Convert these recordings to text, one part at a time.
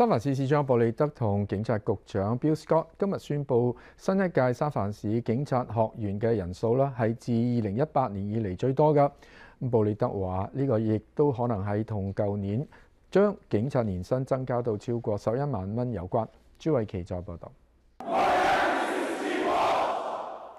三藩市市長布利德同警察局長 Bill Scott 今日宣布，新一屆三藩市警察學院嘅人數啦，係自二零一八年以嚟最多噶。咁布利德話：呢個亦都可能係同舊年將警察年薪增加到超過十一萬蚊有關。朱偉琪再報道。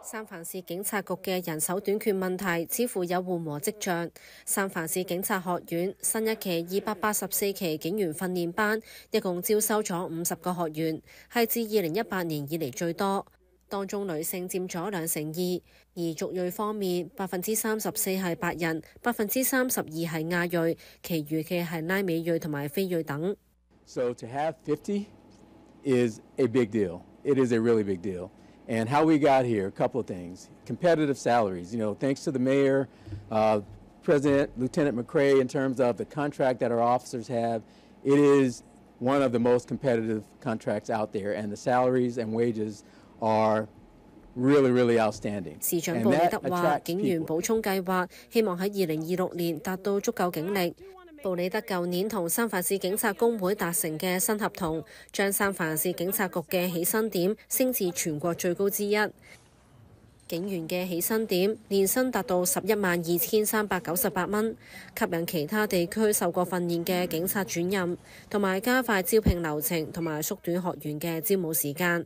三藩市警察局嘅人手短缺问题似乎有缓和迹象。三藩市警察学院新一期二百八十四期警员训练班，一共招收咗五十个学员，系自二零一八年以嚟最多。当中女性佔咗兩成二，而族裔方面百分之三十四係白人，百分之三十二係亞裔，其餘嘅係拉美裔同埋非裔等。So to have fifty is a big deal. It is a really big deal. And how we got here, a couple of things. Competitive salaries, you know, thanks to the mayor, uh, President, Lieutenant McCrae, in terms of the contract that our officers have, it is one of the most competitive contracts out there, and the salaries and wages are really, really outstanding. 市长布里德话：警员补充计划希望喺二零二六年达到足够警力。 布里德舊年同三藩市警察工會達成嘅新合同，將三藩市警察局嘅起薪點升至全國最高之一。警員嘅起薪點年薪達到十一萬二千三百九十八蚊，吸引其他地區受過訓練嘅警察轉任，同埋加快招聘流程，同埋縮短學員嘅招募時間。